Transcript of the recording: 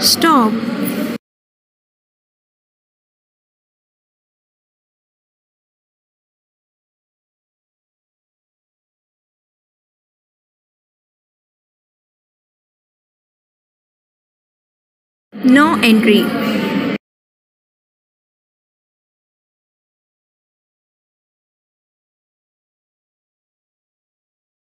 Stop. No entry.